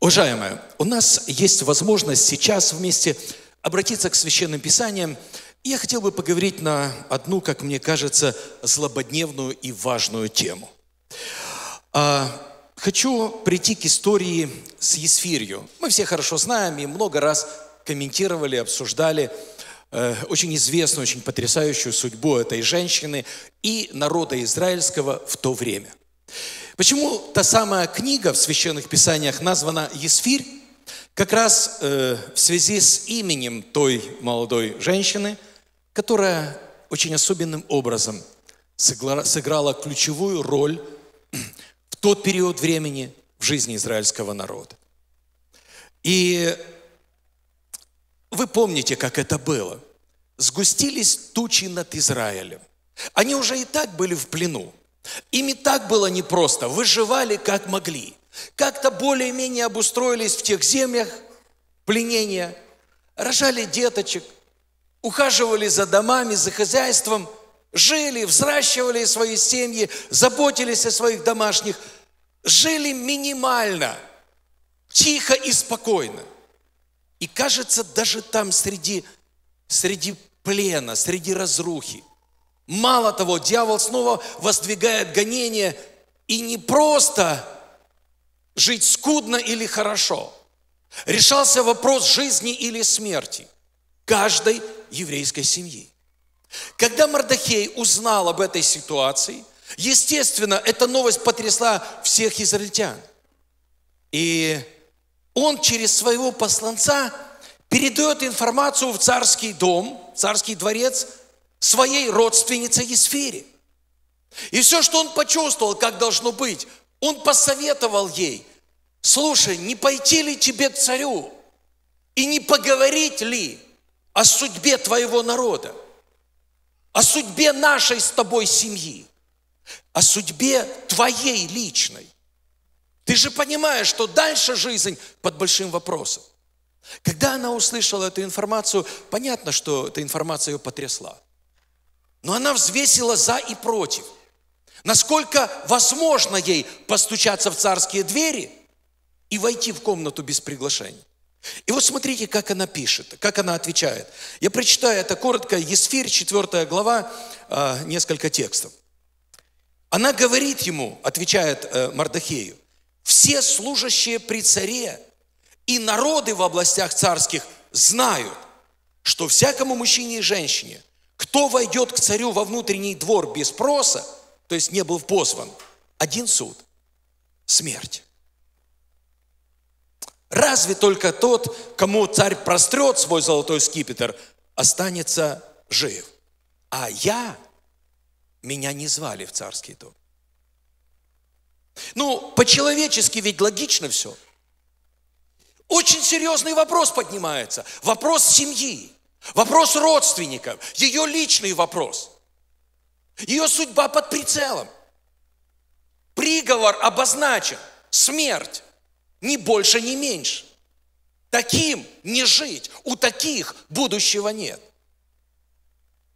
Уважаемые, у нас есть возможность сейчас вместе обратиться к Священным Писаниям. Я хотел бы поговорить на одну, как мне кажется, злободневную и важную тему. А, хочу прийти к истории с Есфирью. Мы все хорошо знаем и много раз комментировали, обсуждали э, очень известную, очень потрясающую судьбу этой женщины и народа израильского в то время. Почему та самая книга в священных писаниях названа Есфирь? Как раз э, в связи с именем той молодой женщины, которая очень особенным образом сыграла, ключевую роль в тот период времени в жизни израильского народа. И вы помните, как это было. Сгустились тучи над Израилем. Они уже и так были в плену. Им и так было непросто, выживали как могли. Как-то более-менее обустроились в тех землях пленения, рожали деточек, ухаживали за домами, за хозяйством, жили, взращивали свои семьи, заботились о своих домашних, жили минимально, тихо и спокойно. И кажется, даже там среди, среди плена, среди разрухи, Мало того, дьявол снова воздвигает гонение и не просто жить скудно или хорошо. Решался вопрос жизни или смерти каждой еврейской семьи. Когда Мардахей узнал об этой ситуации, естественно, эта новость потрясла всех израильтян. И он через своего посланца передает информацию в царский дом, царский дворец – своей родственнице Есфире. И все, что он почувствовал, как должно быть, он посоветовал ей, слушай, не пойти ли тебе к царю и не поговорить ли о судьбе твоего народа, о судьбе нашей с тобой семьи, о судьбе твоей личной. Ты же понимаешь, что дальше жизнь под большим вопросом. Когда она услышала эту информацию, понятно, что эта информация ее потрясла. Но она взвесила за и против. Насколько возможно ей постучаться в царские двери и войти в комнату без приглашения. И вот смотрите, как она пишет, как она отвечает. Я прочитаю это коротко, Есфирь, 4 глава, а, несколько текстов. Она говорит ему, отвечает э, Мардахею, все служащие при царе и народы в областях царских знают, что всякому мужчине и женщине – кто войдет к царю во внутренний двор без спроса, то есть не был позван, один суд – смерть. Разве только тот, кому царь прострет свой золотой скипетр, останется жив. А я, меня не звали в царский дом. Ну, по-человечески ведь логично все. Очень серьезный вопрос поднимается. Вопрос семьи. Вопрос родственников, ее личный вопрос. Ее судьба под прицелом. Приговор обозначен. Смерть. Ни больше, ни меньше. Таким не жить. У таких будущего нет.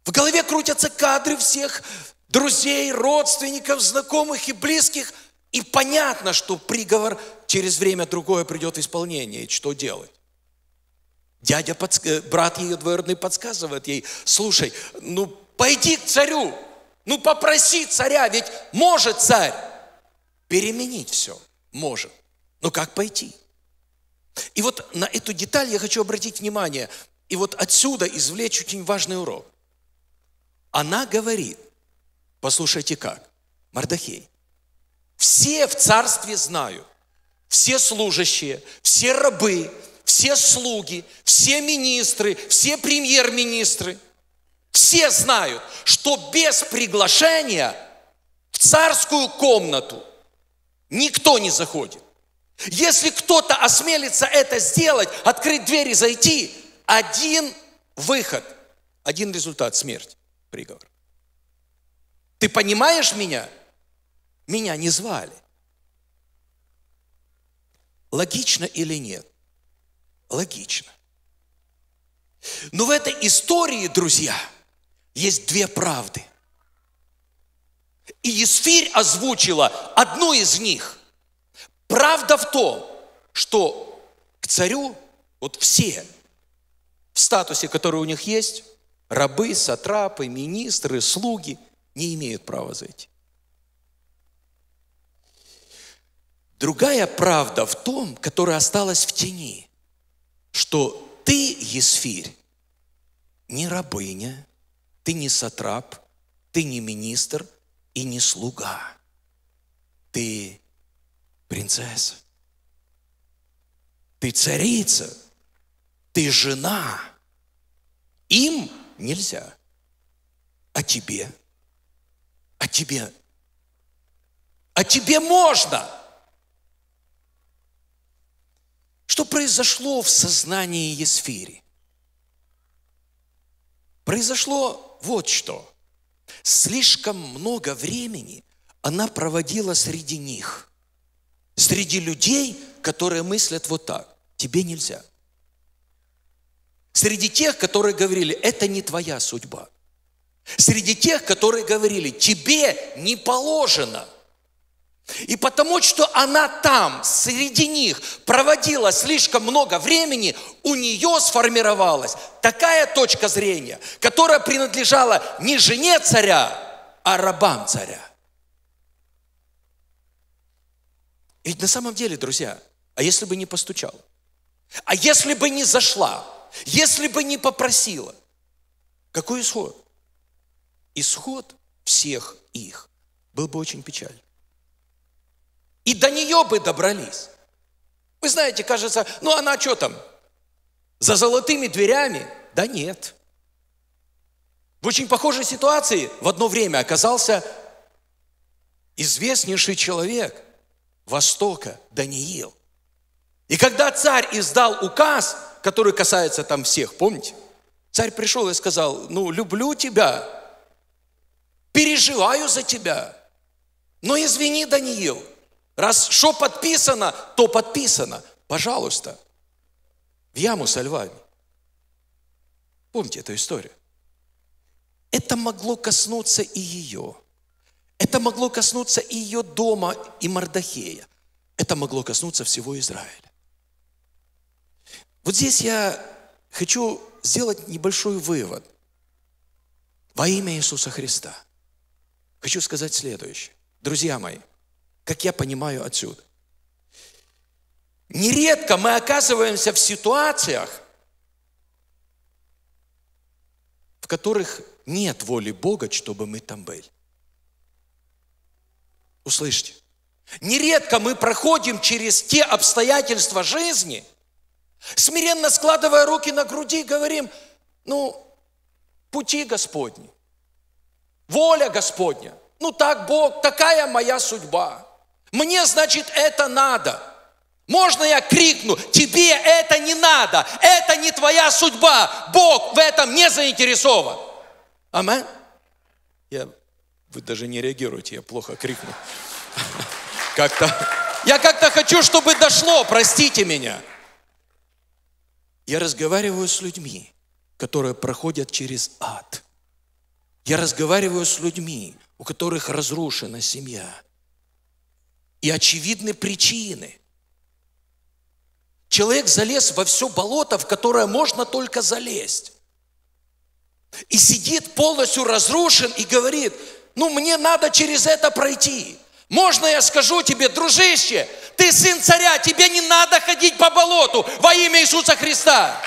В голове крутятся кадры всех друзей, родственников, знакомых и близких. И понятно, что приговор через время другое придет в исполнение. Что делать? Дядя, подск... брат ее двоюродный подсказывает ей, слушай, ну пойди к царю, ну попроси царя, ведь может царь переменить все, может. Но как пойти? И вот на эту деталь я хочу обратить внимание, и вот отсюда извлечь очень важный урок. Она говорит, послушайте как, Мардахей, все в царстве знают, все служащие, все рабы, все слуги, все министры, все премьер-министры, все знают, что без приглашения в царскую комнату никто не заходит. Если кто-то осмелится это сделать, открыть дверь и зайти, один выход, один результат – смерть, приговор. Ты понимаешь меня? Меня не звали. Логично или нет? Логично. Но в этой истории, друзья, есть две правды. И Есфирь озвучила одну из них. Правда в том, что к царю, вот все, в статусе, который у них есть, рабы, сатрапы, министры, слуги, не имеют права зайти. Другая правда в том, которая осталась в тени, что ты, Есфирь, не рабыня, ты не сатрап, ты не министр и не слуга. Ты принцесса. Ты царица. Ты жена. Им нельзя. А тебе? А тебе? А тебе можно. Что произошло в сознании Есфири? Произошло вот что. Слишком много времени она проводила среди них, среди людей, которые мыслят вот так. Тебе нельзя. Среди тех, которые говорили, это не твоя судьба. Среди тех, которые говорили, тебе не положено – и потому что она там, среди них, проводила слишком много времени, у нее сформировалась такая точка зрения, которая принадлежала не жене царя, а рабам царя. Ведь на самом деле, друзья, а если бы не постучал, А если бы не зашла? Если бы не попросила? Какой исход? Исход всех их был бы очень печальный. И до нее бы добрались. Вы знаете, кажется, ну она что там? За золотыми дверями? Да нет. В очень похожей ситуации в одно время оказался известнейший человек Востока, Даниил. И когда царь издал указ, который касается там всех, помните? Царь пришел и сказал, ну, люблю тебя, переживаю за тебя, но извини, Даниил, Раз что подписано, то подписано. Пожалуйста, в яму со львами. Помните эту историю? Это могло коснуться и ее. Это могло коснуться и ее дома, и Мардахея. Это могло коснуться всего Израиля. Вот здесь я хочу сделать небольшой вывод. Во имя Иисуса Христа. Хочу сказать следующее. Друзья мои – как я понимаю отсюда. Нередко мы оказываемся в ситуациях, в которых нет воли Бога, чтобы мы там были. Услышьте. Нередко мы проходим через те обстоятельства жизни, смиренно складывая руки на груди, говорим, ну, пути Господни, воля Господня, ну так Бог, такая моя судьба. Мне, значит, это надо. Можно я крикну, тебе это не надо, это не твоя судьба, Бог в этом не заинтересован. Амин. Я, вы даже не реагируете, я плохо крикну. Как-то, я как-то хочу, чтобы дошло, простите меня. Я разговариваю с людьми, которые проходят через ад. Я разговариваю с людьми, у которых разрушена семья и очевидны причины. Человек залез во все болото, в которое можно только залезть. И сидит полностью разрушен и говорит, ну мне надо через это пройти. Можно я скажу тебе, дружище, ты сын царя, тебе не надо ходить по болоту во имя Иисуса Христа.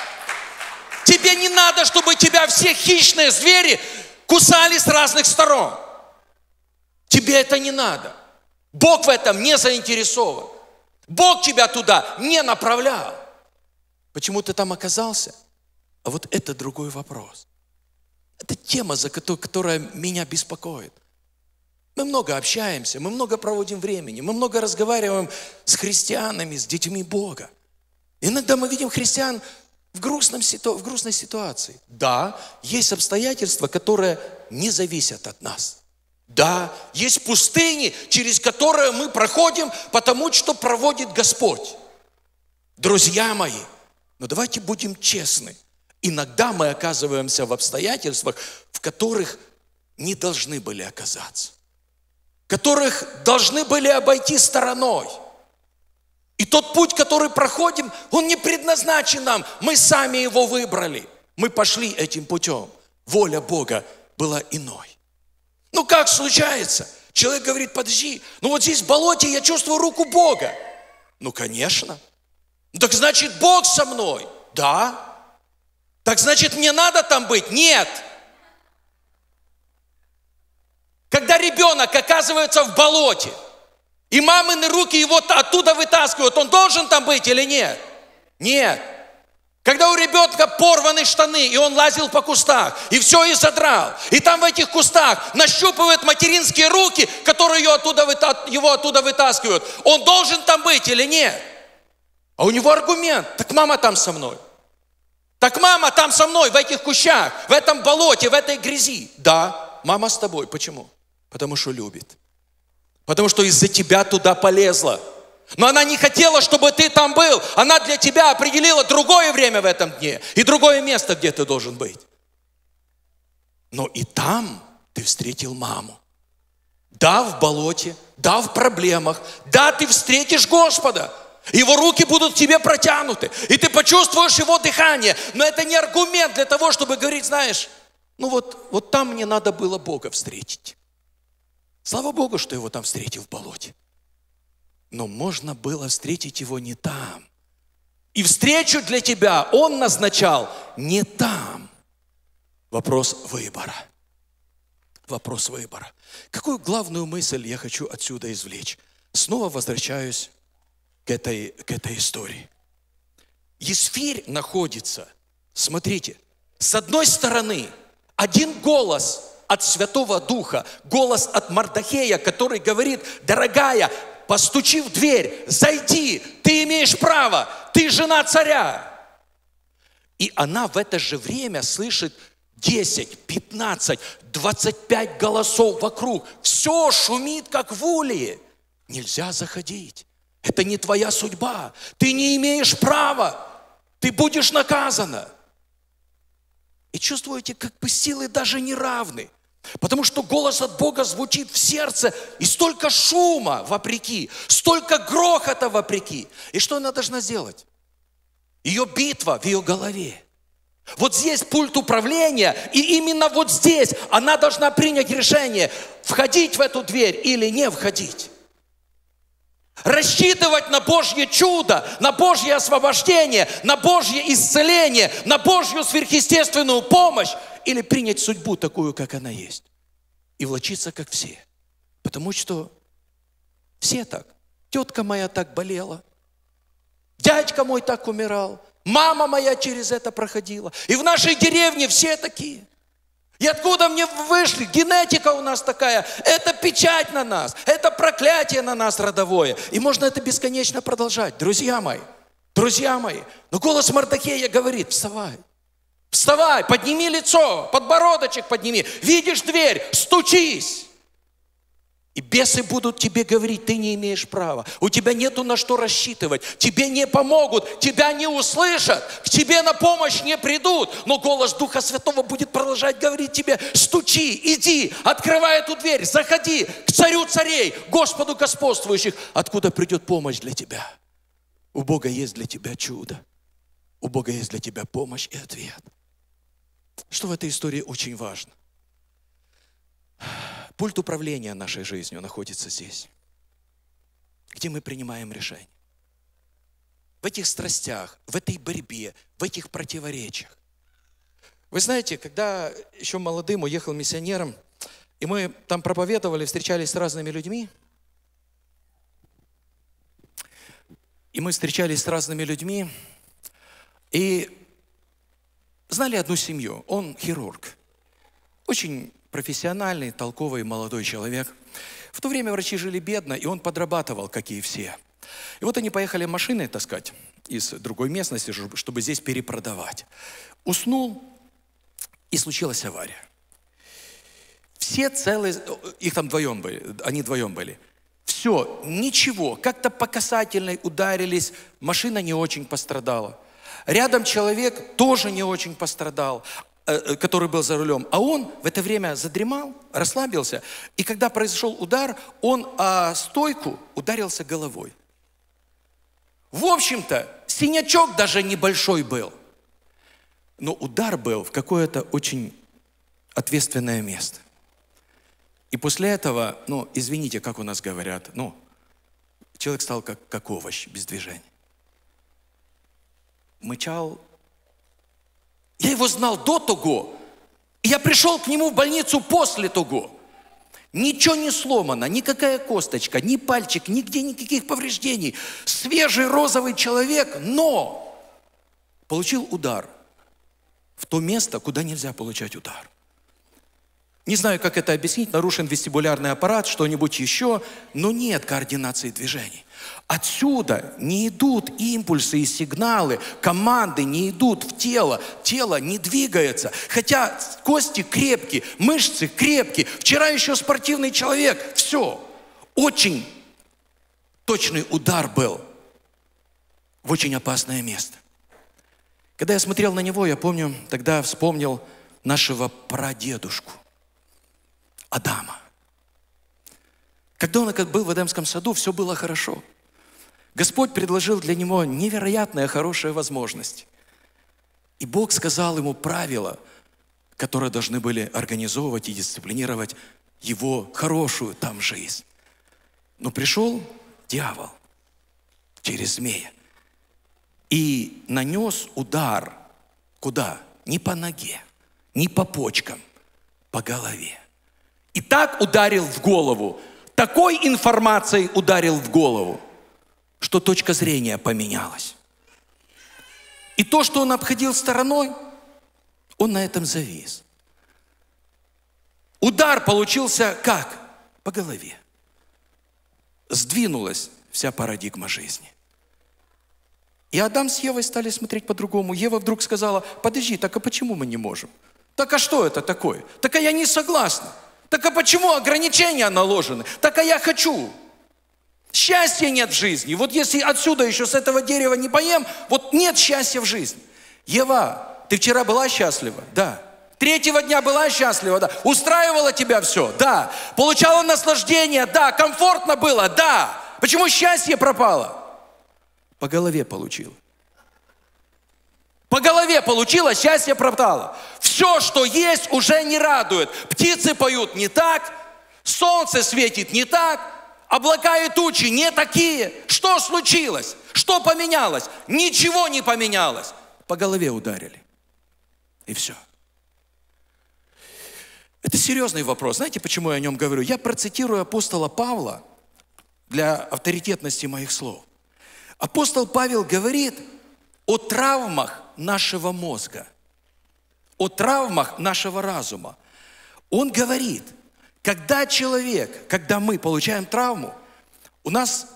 Тебе не надо, чтобы тебя все хищные звери кусали с разных сторон. Тебе это не надо. Бог в этом не заинтересован. Бог тебя туда не направлял. Почему ты там оказался? А вот это другой вопрос. Это тема, за которая меня беспокоит. Мы много общаемся, мы много проводим времени, мы много разговариваем с христианами, с детьми Бога. Иногда мы видим христиан в, грустном, в грустной ситуации. Да, есть обстоятельства, которые не зависят от нас. Да, есть пустыни, через которые мы проходим, потому что проводит Господь. Друзья мои, но давайте будем честны. Иногда мы оказываемся в обстоятельствах, в которых не должны были оказаться, которых должны были обойти стороной. И тот путь, который проходим, он не предназначен нам. Мы сами его выбрали. Мы пошли этим путем. Воля Бога была иной. Ну как случается? Человек говорит, подожди, ну вот здесь в болоте я чувствую руку Бога. Ну, конечно. Ну, так значит, Бог со мной. Да. Так значит, мне надо там быть? Нет. Когда ребенок оказывается в болоте, и мамины руки его оттуда вытаскивают, он должен там быть или нет? Нет. Когда у ребенка порваны штаны, и он лазил по кустах, и все и задрал, и там в этих кустах нащупывает материнские руки, которые его оттуда, его оттуда вытаскивают, он должен там быть или нет? А у него аргумент, так мама там со мной. Так мама там со мной, в этих кущах, в этом болоте, в этой грязи. Да, мама с тобой. Почему? Потому что любит. Потому что из-за тебя туда полезла. Но она не хотела, чтобы ты там был. Она для тебя определила другое время в этом дне и другое место, где ты должен быть. Но и там ты встретил маму. Да, в болоте, да, в проблемах, да, ты встретишь Господа. Его руки будут тебе протянуты, и ты почувствуешь его дыхание. Но это не аргумент для того, чтобы говорить, знаешь, ну вот, вот там мне надо было Бога встретить. Слава Богу, что его там встретил в болоте. Но можно было встретить его не там. И встречу для тебя он назначал не там. Вопрос выбора. Вопрос выбора. Какую главную мысль я хочу отсюда извлечь? Снова возвращаюсь к этой, к этой истории. Есфирь находится, смотрите, с одной стороны, один голос от Святого Духа, голос от Мардахея, который говорит, дорогая, постучи в дверь, зайди, ты имеешь право, ты жена царя. И она в это же время слышит 10, 15, 25 голосов вокруг. Все шумит, как в улье. Нельзя заходить. Это не твоя судьба. Ты не имеешь права. Ты будешь наказана. И чувствуете, как бы силы даже не равны. Потому что голос от Бога звучит в сердце, и столько шума вопреки, столько грохота вопреки. И что она должна сделать? Ее битва в ее голове. Вот здесь пульт управления, и именно вот здесь она должна принять решение, входить в эту дверь или не входить. Рассчитывать на Божье чудо, на Божье освобождение, на Божье исцеление, на Божью сверхъестественную помощь или принять судьбу такую, как она есть. И влочиться, как все. Потому что все так. Тетка моя так болела. Дядька мой так умирал. Мама моя через это проходила. И в нашей деревне все такие. И откуда мне вышли? Генетика у нас такая. Это печать на нас. Это проклятие на нас родовое. И можно это бесконечно продолжать. Друзья мои, друзья мои. Но голос Мардахея говорит, вставай. Вставай, подними лицо, подбородочек подними. Видишь дверь, стучись. И бесы будут тебе говорить, ты не имеешь права. У тебя нету на что рассчитывать. Тебе не помогут, тебя не услышат, к тебе на помощь не придут. Но голос Духа Святого будет продолжать говорить тебе, стучи, иди, открывай эту дверь, заходи к царю царей, Господу господствующих, откуда придет помощь для тебя. У Бога есть для тебя чудо. У Бога есть для тебя помощь и ответ. Что в этой истории очень важно? Пульт управления нашей жизнью находится здесь, где мы принимаем решения. В этих страстях, в этой борьбе, в этих противоречиях. Вы знаете, когда еще молодым уехал миссионером, и мы там проповедовали, встречались с разными людьми, и мы встречались с разными людьми, и знали одну семью. Он хирург. Очень профессиональный, толковый молодой человек. В то время врачи жили бедно, и он подрабатывал, как и все. И вот они поехали машиной таскать из другой местности, чтобы здесь перепродавать. Уснул, и случилась авария. Все целые, их там вдвоем были, они вдвоем были. Все, ничего, как-то по касательной ударились, машина не очень пострадала. Рядом человек тоже не очень пострадал, э, э, который был за рулем, а он в это время задремал, расслабился, и когда произошел удар, он о стойку ударился головой. В общем-то, синячок даже небольшой был. Но удар был в какое-то очень ответственное место. И после этого, ну, извините, как у нас говорят, ну, человек стал как, как овощ, без движения. Мычал. Я его знал до того, и я пришел к нему в больницу после того. Ничего не сломано, никакая косточка, ни пальчик, нигде никаких повреждений. Свежий розовый человек, но получил удар в то место, куда нельзя получать удар. Не знаю, как это объяснить, нарушен вестибулярный аппарат, что-нибудь еще, но нет координации движений. Отсюда не идут импульсы и сигналы, команды не идут в тело, тело не двигается. Хотя кости крепкие, мышцы крепкие. Вчера еще спортивный человек, все. Очень точный удар был в очень опасное место. Когда я смотрел на него, я помню, тогда вспомнил нашего прадедушку – Адама. Когда он был в Эдемском саду, все было хорошо. Господь предложил для него невероятная хорошая возможность. И Бог сказал ему правила, которые должны были организовывать и дисциплинировать его хорошую там жизнь. Но пришел дьявол через змея и нанес удар куда? Не по ноге, не по почкам, по голове. И так ударил в голову, такой информацией ударил в голову, что точка зрения поменялась. И то, что он обходил стороной, он на этом завис. Удар получился как? По голове. Сдвинулась вся парадигма жизни. И Адам с Евой стали смотреть по-другому. Ева вдруг сказала, подожди, так а почему мы не можем? Так а что это такое? Так а я не согласна. Так а почему ограничения наложены? Так а я хочу. Счастья нет в жизни. Вот если отсюда еще с этого дерева не поем, вот нет счастья в жизни. Ева, ты вчера была счастлива? Да. Третьего дня была счастлива? Да. Устраивало тебя все? Да. Получала наслаждение? Да. Комфортно было? Да. Почему счастье пропало? По голове получил. По голове получила, счастье пропало. Все, что есть, уже не радует. Птицы поют не так, солнце светит не так, облака и тучи не такие. Что случилось? Что поменялось? Ничего не поменялось. По голове ударили. И все. Это серьезный вопрос. Знаете, почему я о нем говорю? Я процитирую апостола Павла для авторитетности моих слов. Апостол Павел говорит о травмах нашего мозга, о травмах нашего разума. Он говорит, когда человек, когда мы получаем травму, у нас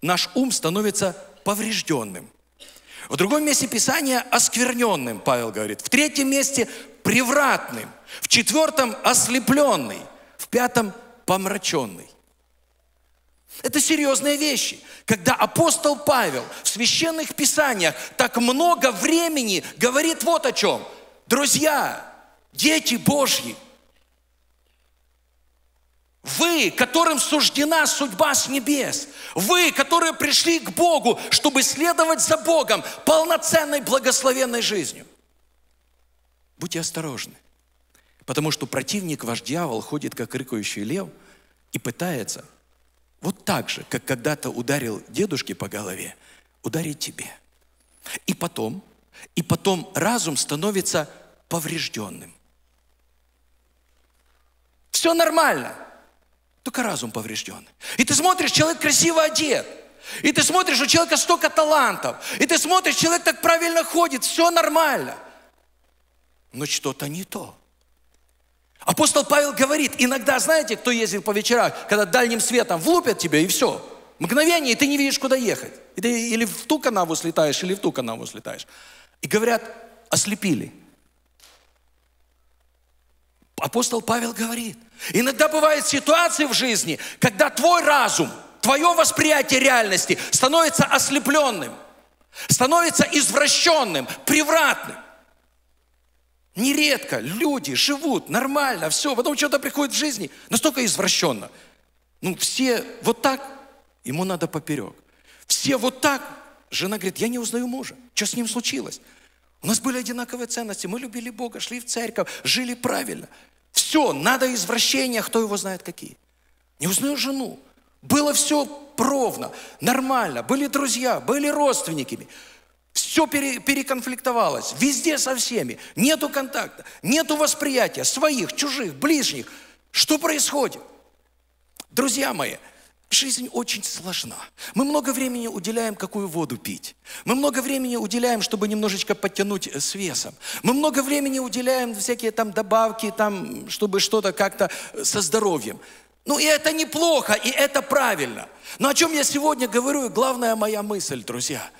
наш ум становится поврежденным. В другом месте Писания оскверненным, Павел говорит. В третьем месте превратным. В четвертом ослепленный. В пятом помраченный. Это серьезные вещи. Когда апостол Павел в священных писаниях так много времени говорит вот о чем. Друзья, дети Божьи, вы, которым суждена судьба с небес, вы, которые пришли к Богу, чтобы следовать за Богом полноценной благословенной жизнью. Будьте осторожны, потому что противник, ваш дьявол, ходит как рыкающий лев и пытается вот так же, как когда-то ударил дедушке по голове, ударить тебе. И потом, и потом разум становится поврежденным. Все нормально, только разум поврежденный. И ты смотришь, человек красиво одет. И ты смотришь, у человека столько талантов. И ты смотришь, человек так правильно ходит, все нормально. Но что-то не то. Апостол Павел говорит, иногда, знаете, кто ездит по вечерам, когда дальним светом влупят тебя и все. Мгновение, и ты не видишь, куда ехать. И ты или в ту канаву слетаешь, или в ту канаву слетаешь. И говорят, ослепили. Апостол Павел говорит, иногда бывают ситуации в жизни, когда твой разум, твое восприятие реальности становится ослепленным, становится извращенным, превратным. Нередко люди живут нормально, все, потом что-то приходит в жизни настолько извращенно. Ну, все вот так, ему надо поперек. Все вот так, Жена говорит, я не узнаю мужа. Что с ним случилось? У нас были одинаковые ценности. Мы любили Бога, шли в церковь, жили правильно. Все, надо извращения, кто его знает какие. Не узнаю жену. Было все ровно, нормально. Были друзья, были родственниками. Все пере, переконфликтовалось. Везде со всеми. Нету контакта, нету восприятия своих, чужих, ближних. Что происходит? Друзья мои, Жизнь очень сложна. Мы много времени уделяем, какую воду пить. Мы много времени уделяем, чтобы немножечко подтянуть э, с весом. Мы много времени уделяем всякие там добавки, там, чтобы что-то как-то э, со здоровьем. Ну и это неплохо, и это правильно. Но о чем я сегодня говорю, главная моя мысль, друзья.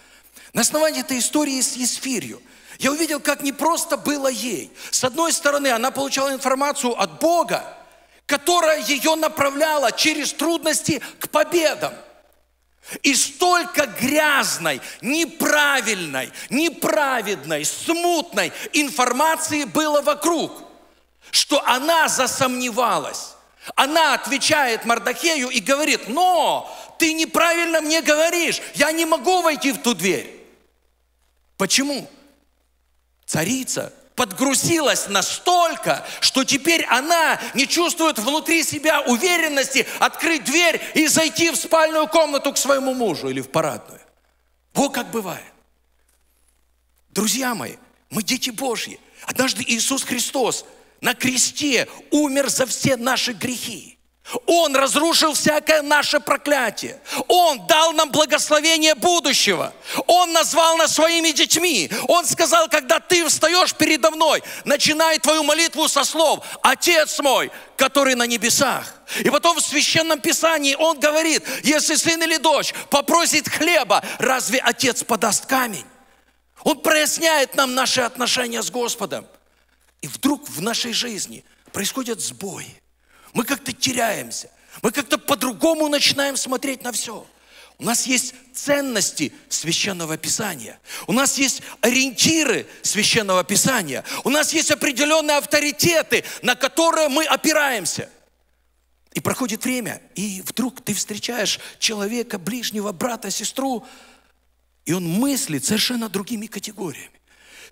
На основании этой истории с Есфирью я увидел, как непросто было ей. С одной стороны, она получала информацию от Бога, которая ее направляла через трудности к победам. И столько грязной, неправильной, неправедной, смутной информации было вокруг, что она засомневалась. Она отвечает Мардахею и говорит, но ты неправильно мне говоришь, я не могу войти в ту дверь. Почему? Царица подгрузилась настолько, что теперь она не чувствует внутри себя уверенности открыть дверь и зайти в спальную комнату к своему мужу или в парадную. Вот как бывает. Друзья мои, мы дети Божьи. Однажды Иисус Христос на кресте умер за все наши грехи. Он разрушил всякое наше проклятие. Он дал нам благословение будущего. Он назвал нас своими детьми. Он сказал, когда ты встаешь передо мной, начинай твою молитву со слов «Отец мой, который на небесах». И потом в Священном Писании он говорит, если сын или дочь попросит хлеба, разве отец подаст камень? Он проясняет нам наши отношения с Господом. И вдруг в нашей жизни происходят сбои мы как-то теряемся. Мы как-то по-другому начинаем смотреть на все. У нас есть ценности священного писания. У нас есть ориентиры священного писания. У нас есть определенные авторитеты, на которые мы опираемся. И проходит время, и вдруг ты встречаешь человека, ближнего, брата, сестру, и он мыслит совершенно другими категориями.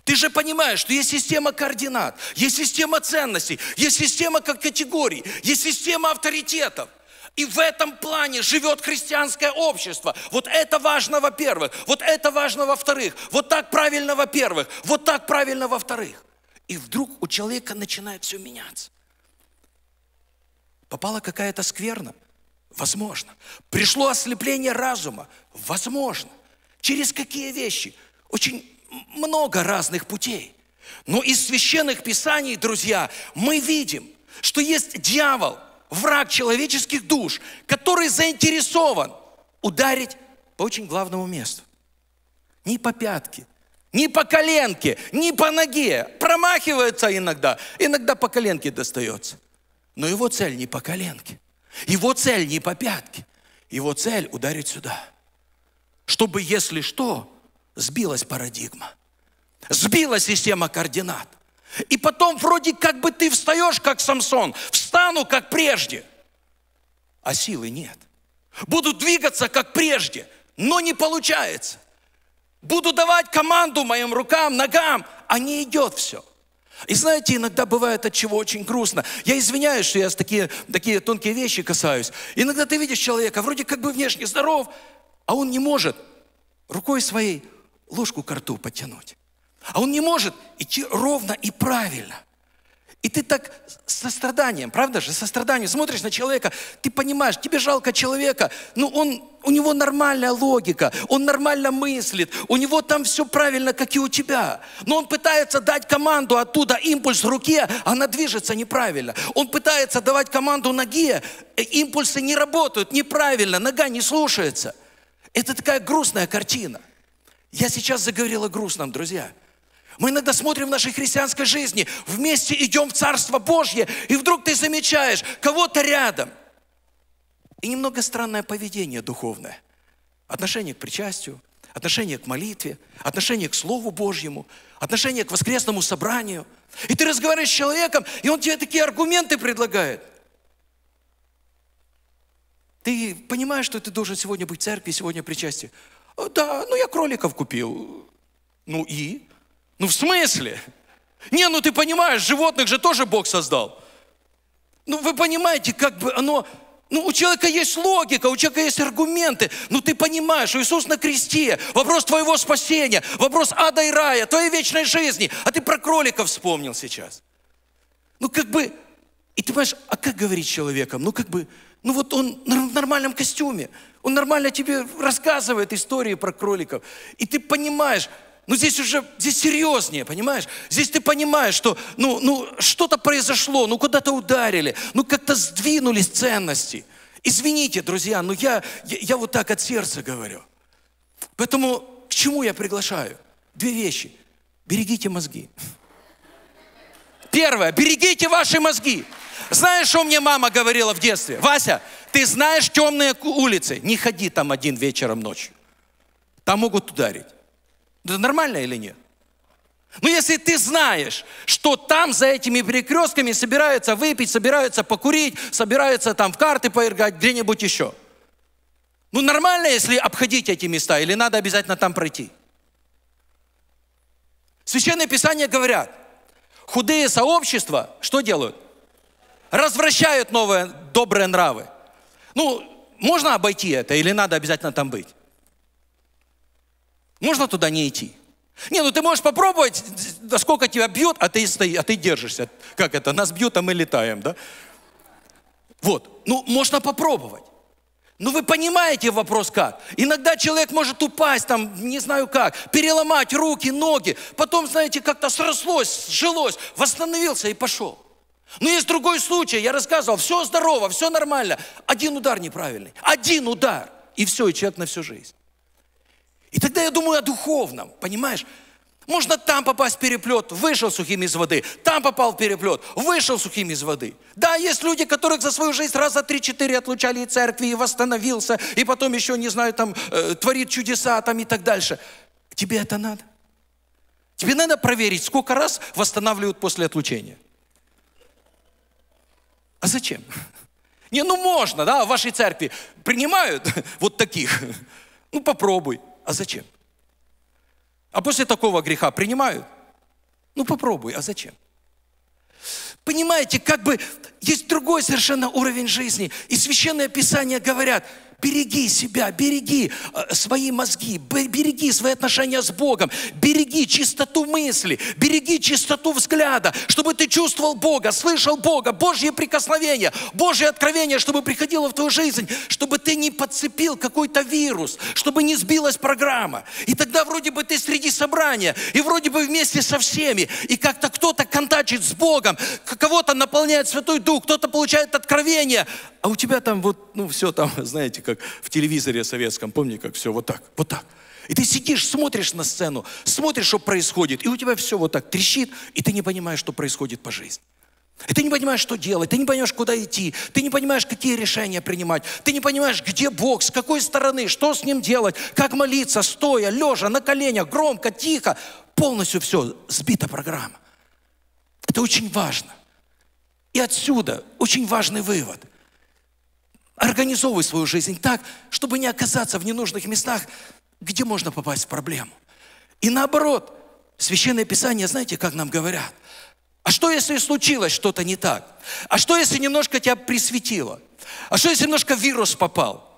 Ты же понимаешь, что есть система координат, есть система ценностей, есть система как категорий, есть система авторитетов. И в этом плане живет христианское общество. Вот это важно, во-первых. Вот это важно, во-вторых. Вот так правильно, во-первых. Вот так правильно, во-вторых. И вдруг у человека начинает все меняться. Попала какая-то скверна? Возможно. Пришло ослепление разума? Возможно. Через какие вещи? Очень много разных путей. Но из священных писаний, друзья, мы видим, что есть дьявол, враг человеческих душ, который заинтересован ударить по очень главному месту. Не по пятке, не по коленке, не по ноге. Промахивается иногда, иногда по коленке достается. Но его цель не по коленке. Его цель не по пятке. Его цель ударить сюда. Чтобы, если что, сбилась парадигма, сбилась система координат. И потом вроде как бы ты встаешь, как Самсон, встану, как прежде, а силы нет. Буду двигаться, как прежде, но не получается. Буду давать команду моим рукам, ногам, а не идет все. И знаете, иногда бывает от чего очень грустно. Я извиняюсь, что я с такие, такие тонкие вещи касаюсь. Иногда ты видишь человека, вроде как бы внешне здоров, а он не может рукой своей ложку к рту потянуть. А он не может идти ровно и правильно. И ты так состраданием, правда же, состраданием смотришь на человека, ты понимаешь, тебе жалко человека, ну он, у него нормальная логика, он нормально мыслит, у него там все правильно, как и у тебя. Но он пытается дать команду оттуда, импульс в руке, она движется неправильно. Он пытается давать команду ноге, э, импульсы не работают неправильно, нога не слушается. Это такая грустная картина. Я сейчас заговорил о грустном, друзья. Мы иногда смотрим в нашей христианской жизни, вместе идем в Царство Божье, и вдруг ты замечаешь кого-то рядом. И немного странное поведение духовное. Отношение к причастию, отношение к молитве, отношение к Слову Божьему, отношение к воскресному собранию. И ты разговариваешь с человеком, и он тебе такие аргументы предлагает. Ты понимаешь, что ты должен сегодня быть в церкви, сегодня причастие. Да, ну я кроликов купил. Ну и? Ну в смысле? Не, ну ты понимаешь, животных же тоже Бог создал. Ну вы понимаете, как бы оно... Ну, у человека есть логика, у человека есть аргументы. Ну, ты понимаешь, Иисус на кресте, вопрос твоего спасения, вопрос ада и рая, твоей вечной жизни. А ты про кроликов вспомнил сейчас. Ну, как бы, и ты понимаешь, а как говорить человеком? Ну, как бы, ну вот он в нормальном костюме, он нормально тебе рассказывает истории про кроликов. И ты понимаешь, ну здесь уже, здесь серьезнее, понимаешь? Здесь ты понимаешь, что ну, ну, что-то произошло, ну куда-то ударили, ну как-то сдвинулись ценности. Извините, друзья, но я, я, я вот так от сердца говорю. Поэтому к чему я приглашаю? Две вещи. Берегите мозги. Первое, берегите ваши мозги. Знаешь, что мне мама говорила в детстве? Вася, ты знаешь темные улицы, не ходи там один вечером ночью. Там могут ударить. Это нормально или нет? Но если ты знаешь, что там за этими перекрестками собираются выпить, собираются покурить, собираются там в карты поиграть, где-нибудь еще. Ну нормально, если обходить эти места, или надо обязательно там пройти? Священные Писания говорят, худые сообщества что делают? Развращают новые добрые нравы. Ну, можно обойти это или надо обязательно там быть? Можно туда не идти? Не, ну ты можешь попробовать, сколько тебя бьет, а ты, стои, а ты держишься. Как это? Нас бьют, а мы летаем, да? Вот. Ну, можно попробовать. Но вы понимаете вопрос как? Иногда человек может упасть, там, не знаю как, переломать руки, ноги, потом, знаете, как-то срослось, сжилось, восстановился и пошел. Но есть другой случай, я рассказывал, все здорово, все нормально, один удар неправильный, один удар, и все, и человек на всю жизнь. И тогда я думаю о духовном, понимаешь? Можно там попасть в переплет, вышел сухим из воды, там попал в переплет, вышел сухим из воды. Да, есть люди, которых за свою жизнь раза три-четыре отлучали из церкви и восстановился, и потом еще, не знаю, там, э, творит чудеса там и так дальше. Тебе это надо? Тебе надо проверить, сколько раз восстанавливают после отлучения. А зачем? Не, ну можно, да, в вашей церкви принимают вот таких. Ну попробуй. А зачем? А после такого греха принимают? Ну попробуй, а зачем? Понимаете, как бы есть другой совершенно уровень жизни. И священное писание говорят, Береги себя, береги э, свои мозги, береги свои отношения с Богом, береги чистоту мысли, береги чистоту взгляда, чтобы ты чувствовал Бога, слышал Бога, Божье прикосновение, Божье откровение, чтобы приходило в твою жизнь, чтобы ты не подцепил какой-то вирус, чтобы не сбилась программа. И тогда вроде бы ты среди собрания, и вроде бы вместе со всеми, и как-то кто-то контачит с Богом, кого-то наполняет Святой Дух, кто-то получает откровение, а у тебя там вот, ну, все там, знаете, как в телевизоре советском, помни, как все вот так, вот так. И ты сидишь, смотришь на сцену, смотришь, что происходит, и у тебя все вот так трещит, и ты не понимаешь, что происходит по жизни. И ты не понимаешь, что делать, ты не понимаешь, куда идти, ты не понимаешь, какие решения принимать, ты не понимаешь, где Бог, с какой стороны, что с Ним делать, как молиться, стоя, лежа, на коленях, громко, тихо. Полностью все, сбита программа. Это очень важно. И отсюда очень важный вывод – Организовывай свою жизнь так, чтобы не оказаться в ненужных местах, где можно попасть в проблему. И наоборот, Священное Писание, знаете, как нам говорят? А что, если случилось что-то не так? А что, если немножко тебя присветило? А что, если немножко вирус попал?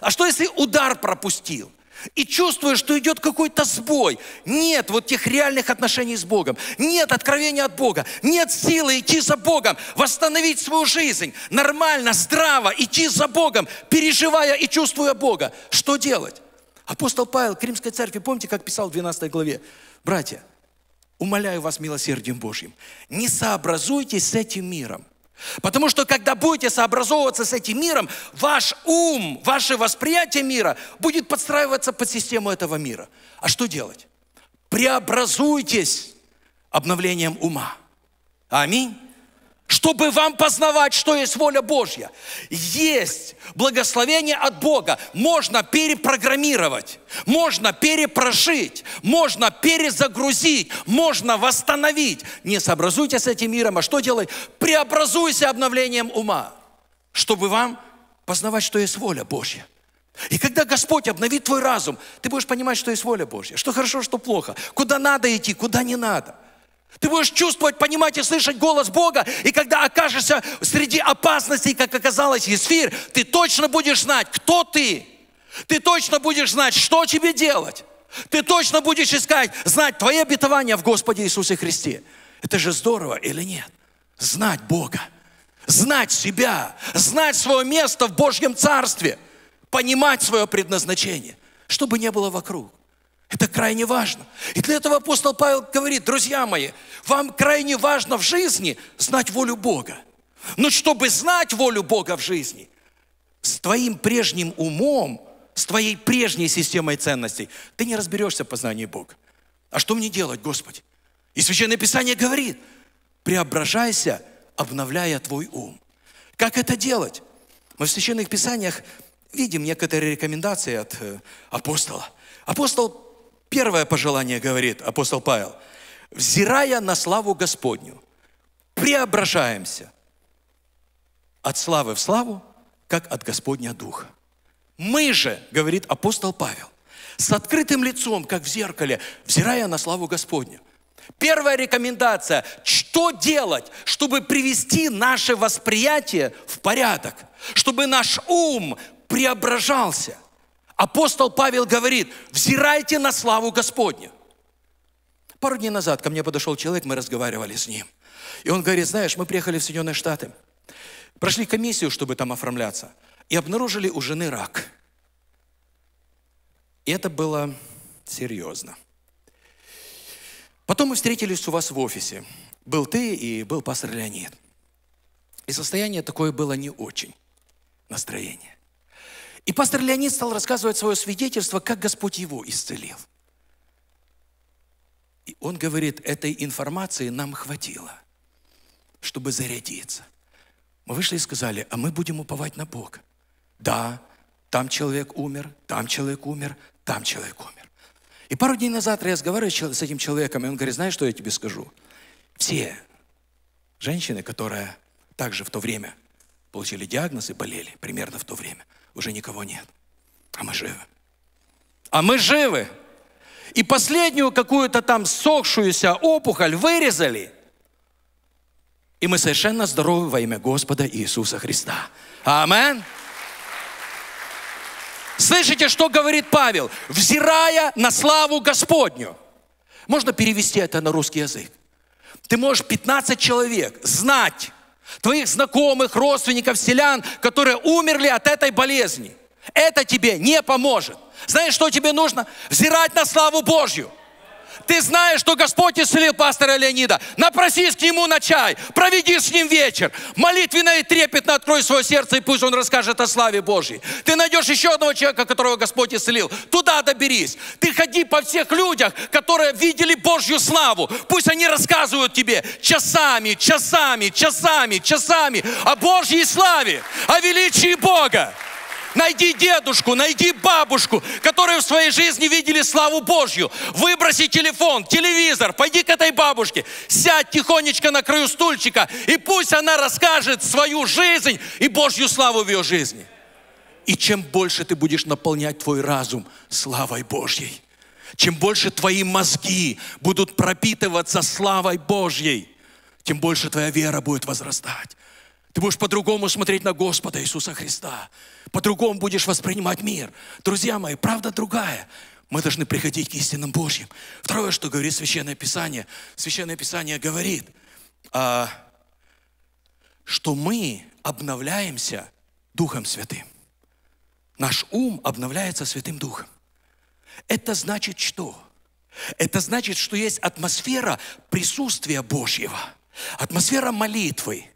А что, если удар пропустил? И чувствуешь, что идет какой-то сбой. Нет вот тех реальных отношений с Богом. Нет откровения от Бога. Нет силы идти за Богом, восстановить свою жизнь. Нормально, здраво идти за Богом, переживая и чувствуя Бога. Что делать? Апостол Павел к Римской церкви, помните, как писал в 12 главе? Братья, умоляю вас милосердием Божьим, не сообразуйтесь с этим миром, Потому что когда будете сообразовываться с этим миром, ваш ум, ваше восприятие мира будет подстраиваться под систему этого мира. А что делать? Преобразуйтесь обновлением ума. Аминь чтобы вам познавать, что есть воля Божья. Есть благословение от Бога. Можно перепрограммировать, можно перепрошить, можно перезагрузить, можно восстановить. Не сообразуйте с этим миром, а что делать? Преобразуйся обновлением ума, чтобы вам познавать, что есть воля Божья. И когда Господь обновит твой разум, ты будешь понимать, что есть воля Божья, что хорошо, что плохо, куда надо идти, куда не надо. Ты будешь чувствовать, понимать и слышать голос Бога, и когда окажешься среди опасностей, как оказалось Есфир, ты точно будешь знать, кто ты. Ты точно будешь знать, что тебе делать. Ты точно будешь искать, знать твои обетования в Господе Иисусе Христе. Это же здорово или нет? Знать Бога, знать себя, знать свое место в Божьем Царстве, понимать свое предназначение, чтобы не было вокруг. Это крайне важно. И для этого апостол Павел говорит, друзья мои, вам крайне важно в жизни знать волю Бога. Но чтобы знать волю Бога в жизни, с твоим прежним умом, с твоей прежней системой ценностей, ты не разберешься в познании Бога. А что мне делать, Господи? И Священное Писание говорит, преображайся, обновляя твой ум. Как это делать? Мы в Священных Писаниях видим некоторые рекомендации от э, апостола. Апостол Первое пожелание говорит апостол Павел. Взирая на славу Господню, преображаемся от славы в славу, как от Господня Духа. Мы же, говорит апостол Павел, с открытым лицом, как в зеркале, взирая на славу Господню. Первая рекомендация, что делать, чтобы привести наше восприятие в порядок, чтобы наш ум преображался – Апостол Павел говорит, взирайте на славу Господню. Пару дней назад ко мне подошел человек, мы разговаривали с ним. И он говорит, знаешь, мы приехали в Соединенные Штаты, прошли комиссию, чтобы там оформляться, и обнаружили у жены рак. И это было серьезно. Потом мы встретились у вас в офисе. Был ты и был пастор Леонид. И состояние такое было не очень, настроение. И пастор Леонид стал рассказывать свое свидетельство, как Господь его исцелил. И он говорит, этой информации нам хватило, чтобы зарядиться. Мы вышли и сказали, а мы будем уповать на Бога. Да, там человек умер, там человек умер, там человек умер. И пару дней назад я разговариваю с этим человеком, и он говорит, знаешь, что я тебе скажу? Все женщины, которые также в то время получили диагноз и болели, примерно в то время – уже никого нет. А мы живы. А мы живы. И последнюю какую-то там сохшуюся опухоль вырезали. И мы совершенно здоровы во имя Господа Иисуса Христа. Амин. Слышите, что говорит Павел? Взирая на славу Господню. Можно перевести это на русский язык. Ты можешь 15 человек знать, твоих знакомых, родственников, селян, которые умерли от этой болезни. Это тебе не поможет. Знаешь, что тебе нужно? Взирать на славу Божью. Ты знаешь, что Господь исцелил пастора Леонида. Напросись к нему на чай, проведи с ним вечер. Молитвенно и трепетно открой свое сердце, и пусть он расскажет о славе Божьей. Ты найдешь еще одного человека, которого Господь исцелил. Туда доберись. Ты ходи по всех людях, которые видели Божью славу. Пусть они рассказывают тебе часами, часами, часами, часами о Божьей славе, о величии Бога. Найди дедушку, найди бабушку, которые в своей жизни видели славу Божью. Выброси телефон, телевизор, пойди к этой бабушке, сядь тихонечко на краю стульчика, и пусть она расскажет свою жизнь и Божью славу в ее жизни. И чем больше ты будешь наполнять твой разум славой Божьей, чем больше твои мозги будут пропитываться славой Божьей, тем больше твоя вера будет возрастать. Ты будешь по-другому смотреть на Господа Иисуса Христа. По-другому будешь воспринимать мир. Друзья мои, правда другая. Мы должны приходить к истинам Божьим. Второе, что говорит Священное Писание. Священное Писание говорит, а, что мы обновляемся Духом Святым. Наш ум обновляется Святым Духом. Это значит что? Это значит, что есть атмосфера присутствия Божьего, атмосфера молитвы,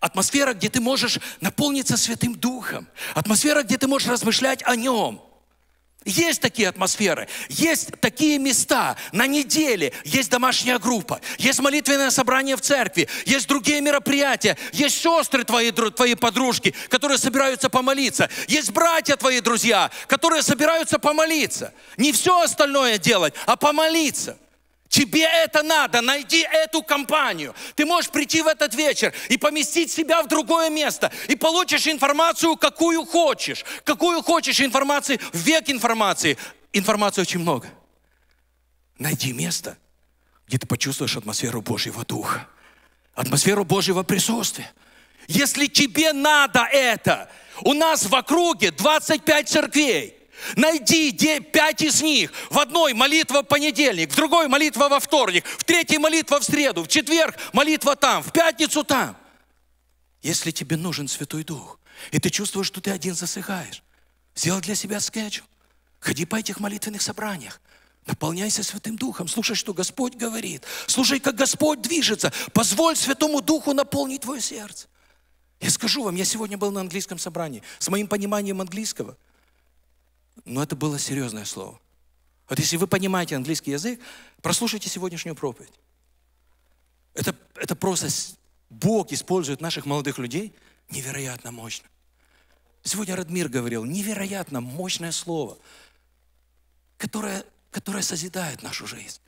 Атмосфера, где ты можешь наполниться Святым Духом. Атмосфера, где ты можешь размышлять о Нем. Есть такие атмосферы, есть такие места на неделе, есть домашняя группа, есть молитвенное собрание в церкви, есть другие мероприятия, есть сестры твои, твои подружки, которые собираются помолиться, есть братья твои друзья, которые собираются помолиться. Не все остальное делать, а помолиться – тебе это надо, найди эту компанию. Ты можешь прийти в этот вечер и поместить себя в другое место, и получишь информацию, какую хочешь. Какую хочешь информации, век информации. Информации очень много. Найди место, где ты почувствуешь атмосферу Божьего Духа, атмосферу Божьего присутствия. Если тебе надо это, у нас в округе 25 церквей. Найди пять из них. В одной молитва в понедельник, в другой молитва во вторник, в третьей молитва в среду, в четверг молитва там, в пятницу там. Если тебе нужен Святой Дух, и ты чувствуешь, что ты один засыхаешь, сделай для себя скетч. Ходи по этих молитвенных собраниях. Наполняйся Святым Духом, слушай, что Господь говорит. Слушай, как Господь движется. Позволь Святому Духу наполнить твое сердце. Я скажу вам, я сегодня был на английском собрании с моим пониманием английского. Но это было серьезное слово. Вот если вы понимаете английский язык, прослушайте сегодняшнюю проповедь. Это, это просто Бог использует наших молодых людей невероятно мощно. Сегодня Радмир говорил, невероятно мощное слово, которое, которое созидает нашу жизнь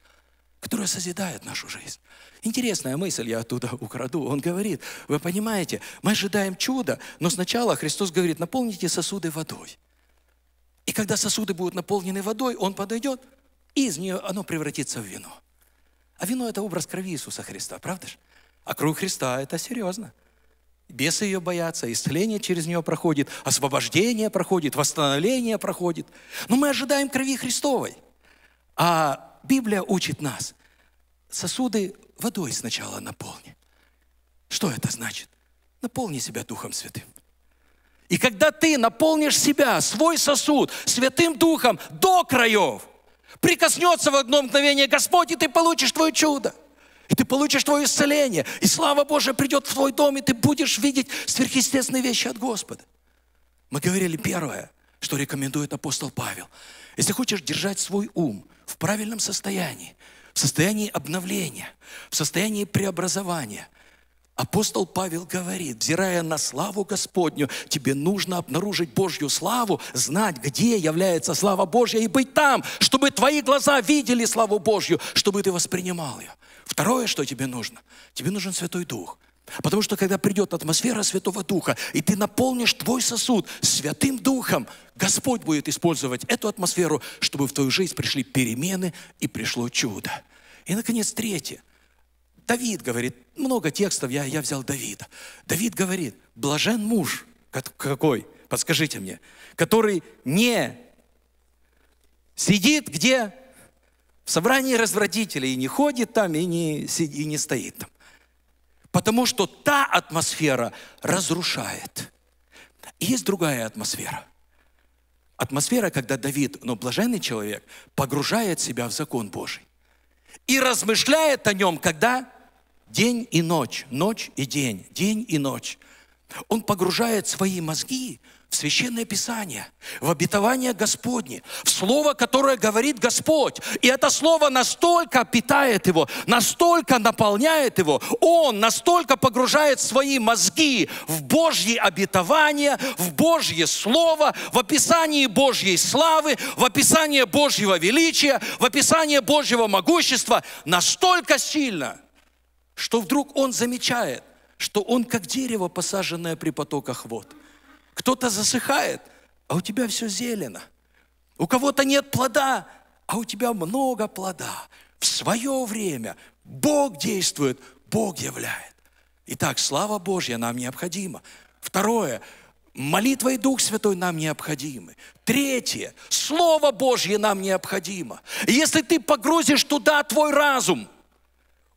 которая созидает нашу жизнь. Интересная мысль, я оттуда украду. Он говорит, вы понимаете, мы ожидаем чуда, но сначала Христос говорит, наполните сосуды водой. И когда сосуды будут наполнены водой, Он подойдет, и из нее оно превратится в вино. А вино – это образ крови Иисуса Христа, правда же? А кровь Христа – это серьезно. Бесы ее боятся, исцеление через нее проходит, освобождение проходит, восстановление проходит. Но мы ожидаем крови Христовой. А Библия учит нас. Сосуды водой сначала наполни. Что это значит? Наполни себя Духом Святым. И когда ты наполнишь себя, свой сосуд, Святым Духом до краев, прикоснется в одно мгновение Господь, и ты получишь твое чудо. И ты получишь твое исцеление. И слава Божия придет в твой дом, и ты будешь видеть сверхъестественные вещи от Господа. Мы говорили первое, что рекомендует апостол Павел. Если хочешь держать свой ум в правильном состоянии, в состоянии обновления, в состоянии преобразования. Апостол Павел говорит, взирая на славу Господню, тебе нужно обнаружить Божью славу, знать, где является слава Божья и быть там, чтобы твои глаза видели славу Божью, чтобы ты воспринимал ее. Второе, что тебе нужно, тебе нужен Святой Дух – Потому что когда придет атмосфера Святого Духа, и ты наполнишь твой сосуд Святым Духом, Господь будет использовать эту атмосферу, чтобы в твою жизнь пришли перемены и пришло чудо. И, наконец, третье. Давид говорит, много текстов, я, я взял Давида. Давид говорит, блажен муж, какой, подскажите мне, который не сидит где? В собрании развратителей, и не ходит там, и не, и не стоит там. Потому что та атмосфера разрушает. Есть другая атмосфера. Атмосфера, когда Давид, но блаженный человек, погружает себя в закон Божий. И размышляет о нем, когда день и ночь, ночь и день, день и ночь. Он погружает свои мозги в Священное Писание, в обетование Господне, в Слово, которое говорит Господь. И это Слово настолько питает его, настолько наполняет его, он настолько погружает свои мозги в Божье обетование, в Божье Слово, в описание Божьей славы, в описание Божьего величия, в описание Божьего могущества настолько сильно, что вдруг он замечает, что он как дерево, посаженное при потоках вод – кто-то засыхает, а у тебя все зелено. У кого-то нет плода, а у тебя много плода. В свое время Бог действует, Бог являет. Итак, слава Божья нам необходима. Второе, молитва и Дух Святой нам необходимы. Третье, Слово Божье нам необходимо. если ты погрузишь туда твой разум –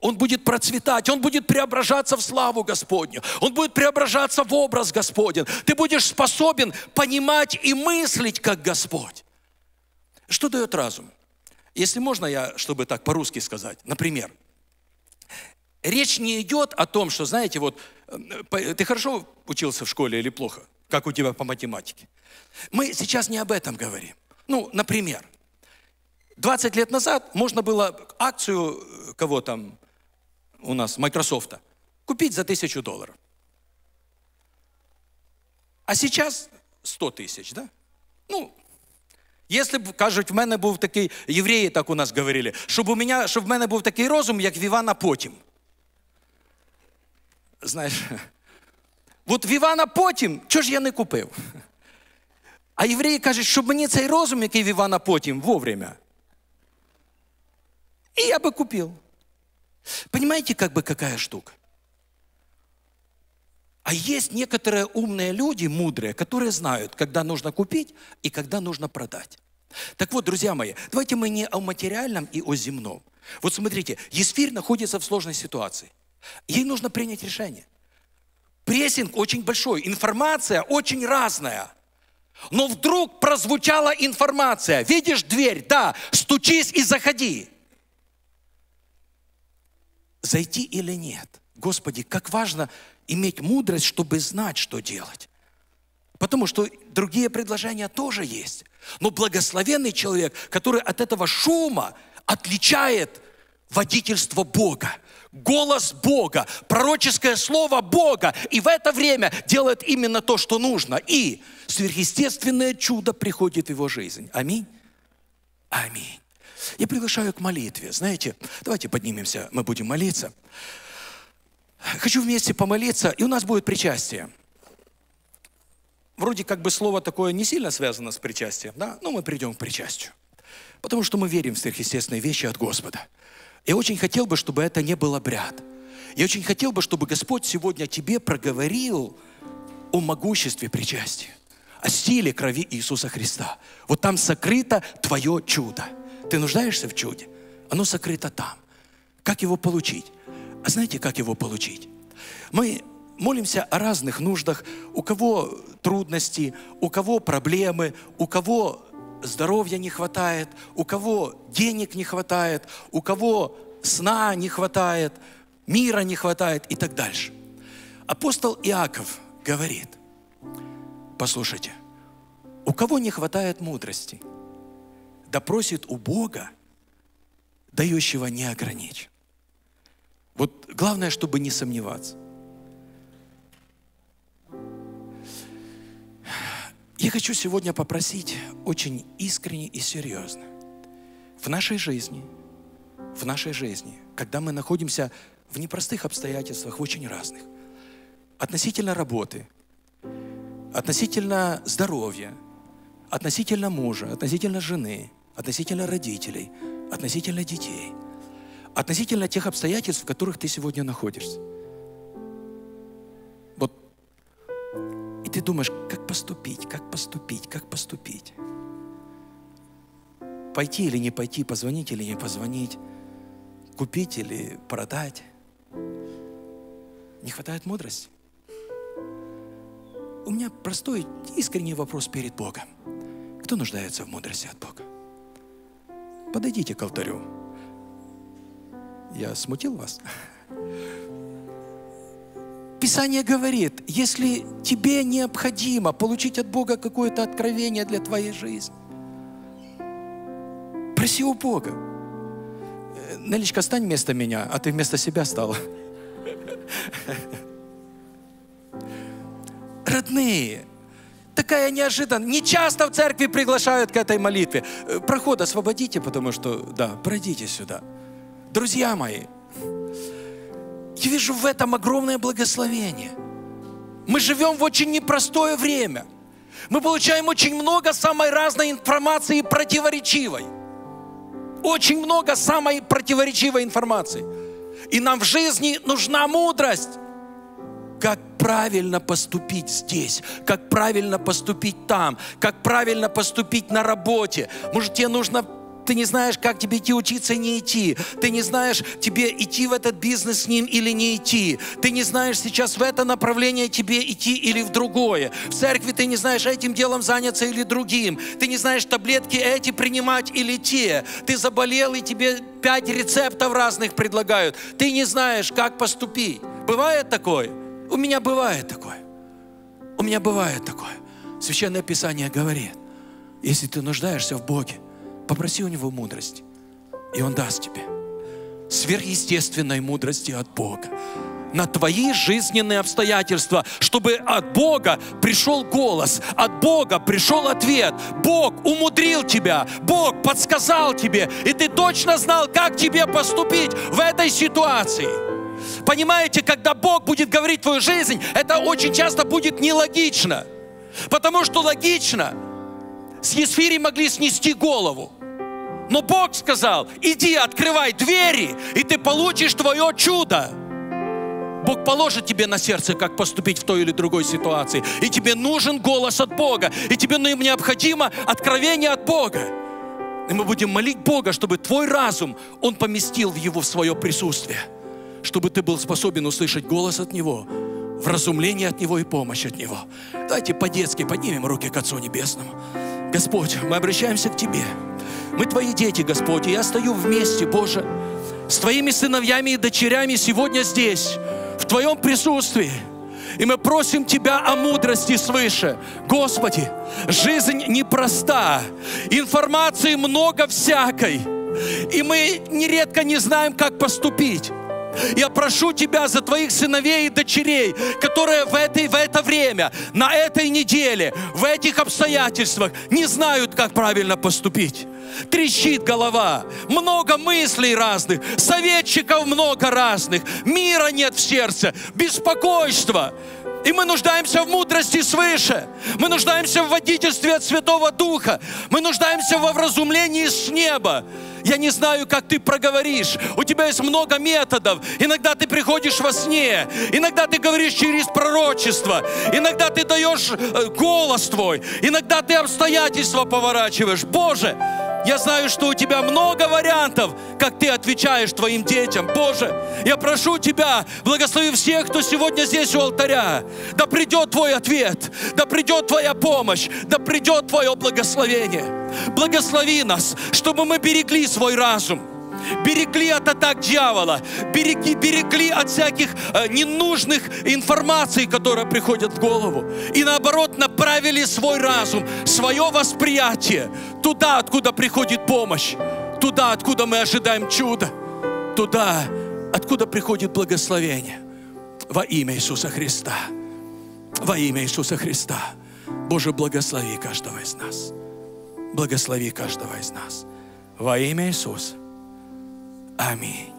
он будет процветать, он будет преображаться в славу Господню, он будет преображаться в образ Господень. Ты будешь способен понимать и мыслить, как Господь. Что дает разум? Если можно, я, чтобы так по-русски сказать, например, речь не идет о том, что, знаете, вот, э, ты хорошо учился в школе или плохо? Как у тебя по математике? Мы сейчас не об этом говорим. Ну, например, 20 лет назад можно было акцию э, кого там, у нас, Microsoft, купить за тысячу долларов. А сейчас 100 тысяч, да? Ну, Якщо б, кажуть, в мене був такий, євреї так у нас говорили, щоб у мене, щоб в мене був такий розум, як в Івана потім. Знаєш, от в Івана потім, чого ж я не купив? А євреї кажуть, щоб мені цей розум, який в Івана потім, вовремя. І я би купив. Понимаете, как бы какая штука? А есть некоторые умные люди, мудрые, которые знают, когда нужно купить и когда нужно продать. Так вот, друзья мои, давайте мы не о материальном и о земном. Вот смотрите, Есфирь находится в сложной ситуации. Ей нужно принять решение. Прессинг очень большой, информация очень разная. Но вдруг прозвучала информация. Видишь дверь? Да, стучись и заходи. Зайти или нет? Господи, как важно иметь мудрость, чтобы знать, что делать. Потому что другие предложения тоже есть. Но благословенный человек, который от этого шума отличает водительство Бога, голос Бога, пророческое слово Бога, и в это время делает именно то, что нужно. И сверхъестественное чудо приходит в его жизнь. Аминь. Аминь. Я приглашаю к молитве. Знаете, давайте поднимемся, мы будем молиться. Хочу вместе помолиться, и у нас будет причастие. Вроде как бы слово такое не сильно связано с причастием, да? Но мы придем к причастию. Потому что мы верим в сверхъестественные вещи от Господа. Я очень хотел бы, чтобы это не был обряд. Я очень хотел бы, чтобы Господь сегодня тебе проговорил о могуществе причастия, о силе крови Иисуса Христа. Вот там сокрыто твое чудо. Ты нуждаешься в чуде? Оно сокрыто там. Как его получить? А знаете, как его получить? Мы молимся о разных нуждах. У кого трудности, у кого проблемы, у кого здоровья не хватает, у кого денег не хватает, у кого сна не хватает, мира не хватает и так дальше. Апостол Иаков говорит, послушайте, у кого не хватает мудрости, да просит у Бога, дающего не ограничь. Вот главное, чтобы не сомневаться. Я хочу сегодня попросить очень искренне и серьезно. В нашей жизни, в нашей жизни, когда мы находимся в непростых обстоятельствах, в очень разных, относительно работы, относительно здоровья, относительно мужа, относительно жены, относительно родителей, относительно детей – относительно тех обстоятельств, в которых ты сегодня находишься. Вот. И ты думаешь, как поступить, как поступить, как поступить. Пойти или не пойти, позвонить или не позвонить, купить или продать. Не хватает мудрости. У меня простой, искренний вопрос перед Богом. Кто нуждается в мудрости от Бога? Подойдите к алтарю. Я смутил вас? Писание говорит, если тебе необходимо получить от Бога какое-то откровение для твоей жизни, проси у Бога. Нелечка, стань вместо меня, а ты вместо себя стала. Родные, такая неожиданность. Не часто в церкви приглашают к этой молитве. Э, проход освободите, потому что, да, пройдите сюда. Друзья мои, я вижу в этом огромное благословение. Мы живем в очень непростое время. Мы получаем очень много самой разной информации противоречивой. Очень много самой противоречивой информации. И нам в жизни нужна мудрость. Как правильно поступить здесь, как правильно поступить там, как правильно поступить на работе. Может, тебе нужно ты не знаешь, как тебе идти учиться и не идти. Ты не знаешь, тебе идти в этот бизнес с ним или не идти. Ты не знаешь сейчас в это направление тебе идти или в другое. В церкви ты не знаешь, этим делом заняться или другим. Ты не знаешь, таблетки эти принимать или те. Ты заболел, и тебе пять рецептов разных предлагают. Ты не знаешь, как поступить. Бывает такое? У меня бывает такое. У меня бывает такое. Священное Писание говорит, если ты нуждаешься в Боге, Попроси у Него мудрость, и Он даст тебе. Сверхъестественной мудрости от Бога. на твои жизненные обстоятельства, чтобы от Бога пришел голос, от Бога пришел ответ. Бог умудрил тебя, Бог подсказал тебе, и ты точно знал, как тебе поступить в этой ситуации. Понимаете, когда Бог будет говорить твою жизнь, это очень часто будет нелогично. Потому что логично, с Есфири могли снести голову. Но Бог сказал, иди, открывай двери, и ты получишь твое чудо. Бог положит тебе на сердце, как поступить в той или другой ситуации. И тебе нужен голос от Бога. И тебе необходимо откровение от Бога. И мы будем молить Бога, чтобы твой разум, Он поместил в его в свое присутствие. Чтобы ты был способен услышать голос от Него, вразумление от Него и помощь от Него. Давайте по-детски поднимем руки к Отцу Небесному. Господь, мы обращаемся к Тебе. Мы Твои дети, Господь, и я стою вместе, Боже, с Твоими сыновьями и дочерями сегодня здесь, в Твоем присутствии. И мы просим Тебя о мудрости свыше. Господи, жизнь непроста, информации много всякой, и мы нередко не знаем, как поступить. Я прошу Тебя за Твоих сыновей и дочерей, которые в, этой, в это время, на этой неделе, в этих обстоятельствах не знают, как правильно поступить. Трещит голова, много мыслей разных, советчиков много разных, мира нет в сердце, беспокойство. И мы нуждаемся в мудрости свыше. Мы нуждаемся в водительстве от Святого Духа. Мы нуждаемся во вразумлении с неба. Я не знаю, как ты проговоришь. У тебя есть много методов. Иногда ты приходишь во сне. Иногда ты говоришь через пророчество. Иногда ты даешь э, голос твой. Иногда ты обстоятельства поворачиваешь. Боже, я знаю, что у тебя много вариантов, как ты отвечаешь твоим детям. Боже, я прошу Тебя, благослови всех, кто сегодня здесь у алтаря. Да придет Твой ответ, да придет Твоя помощь, да придет Твое благословение. Благослови нас, чтобы мы берегли свой разум берегли от атак дьявола, берегли, берегли от всяких э, ненужных информаций, которые приходят в голову. И наоборот, направили свой разум, свое восприятие туда, откуда приходит помощь, туда, откуда мы ожидаем чуда, туда, откуда приходит благословение. Во имя Иисуса Христа. Во имя Иисуса Христа. Боже, благослови каждого из нас. Благослови каждого из нас. Во имя Иисуса. Аминь.